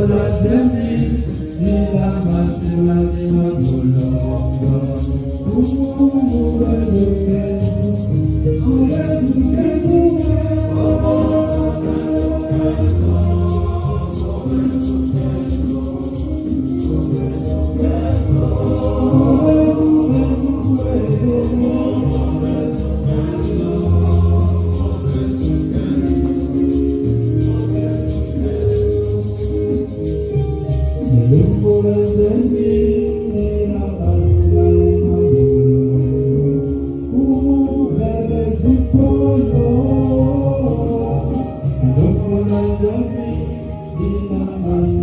Bola demi, ni la masina ni. grande e na paz.